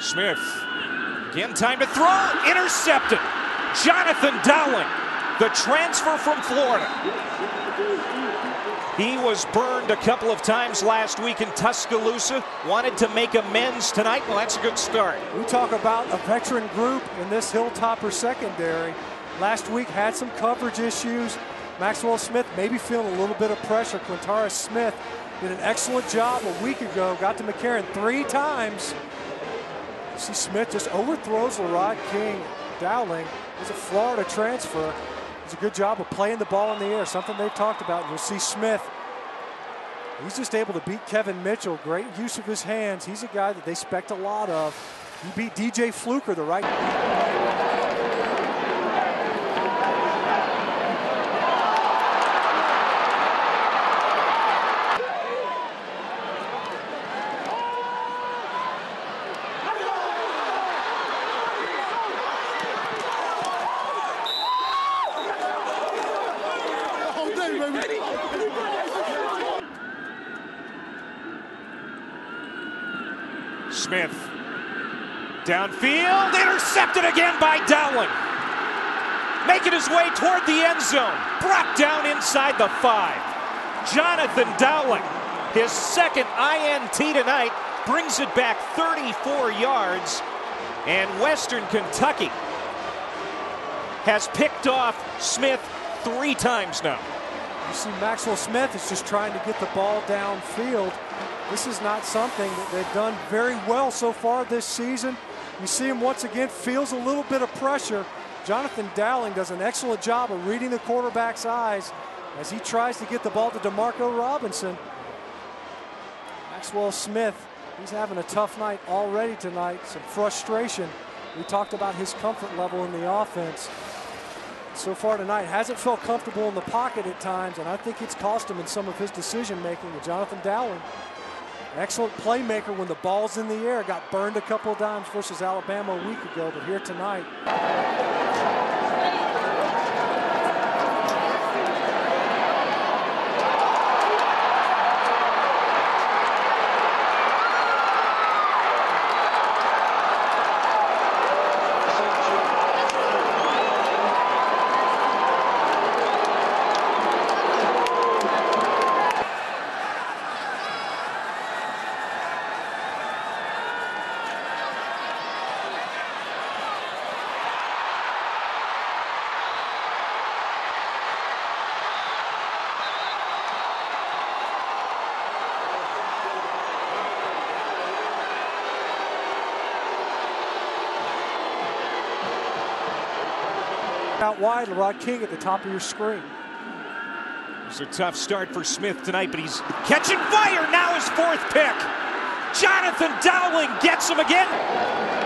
Smith. Again, time to throw. Intercepted. Jonathan Dowling, the transfer from Florida. He was burned a couple of times last week in Tuscaloosa. Wanted to make amends tonight. Well, that's a good start. We talk about a veteran group in this Hilltopper secondary. Last week had some coverage issues. Maxwell Smith maybe feeling a little bit of pressure. Quanterus Smith did an excellent job a week ago. Got to McCarron three times. See Smith just overthrows La'Rod King. Dowling is a Florida transfer. Does a good job of playing the ball in the air, something they've talked about. You'll see Smith. He's just able to beat Kevin Mitchell. Great use of his hands. He's a guy that they expect a lot of. He beat DJ Fluker, the right. Smith. Downfield, intercepted again by Dowling. Making his way toward the end zone. Brought down inside the five. Jonathan Dowling, his second INT tonight, brings it back 34 yards. And Western Kentucky has picked off Smith three times now. You see Maxwell Smith is just trying to get the ball downfield. This is not something that they've done very well so far this season. You see him once again, feels a little bit of pressure. Jonathan Dowling does an excellent job of reading the quarterback's eyes as he tries to get the ball to DeMarco Robinson. Maxwell Smith, he's having a tough night already tonight, some frustration. We talked about his comfort level in the offense. So far tonight, hasn't felt comfortable in the pocket at times, and I think it's cost him in some of his decision making with Jonathan Dowling. Excellent playmaker when the ball's in the air. Got burned a couple of times versus Alabama a week ago, but here tonight. Out wide, La'Rod King at the top of your screen. It's a tough start for Smith tonight, but he's catching fire. Now his fourth pick. Jonathan Dowling gets him again.